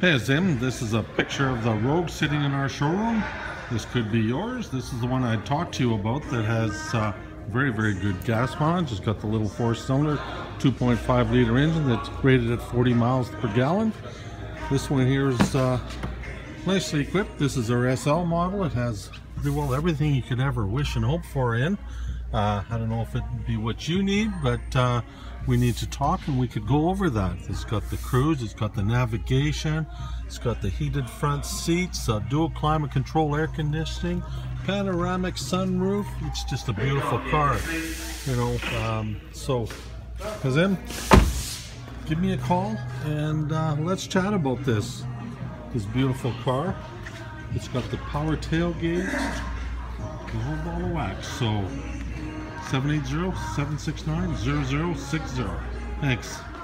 Hazim, this is a picture of the Rogue sitting in our showroom. This could be yours. This is the one I talked to you about that has uh, very, very good gas mileage. It's got the little four-cylinder 2.5 liter engine that's rated at 40 miles per gallon. This one here is uh, nicely equipped. This is our SL model. It has pretty well everything you could ever wish and hope for in. Uh, I don't know if it'd be what you need, but uh, we need to talk and we could go over that. It's got the cruise, it's got the navigation, it's got the heated front seats, uh, dual climate control air conditioning, panoramic sunroof. It's just a beautiful car, you know. Um, so, Kazim, give me a call and uh, let's chat about this. This beautiful car. It's got the power tailgate, the whole ball of wax. So 780-769-0060. Thanks.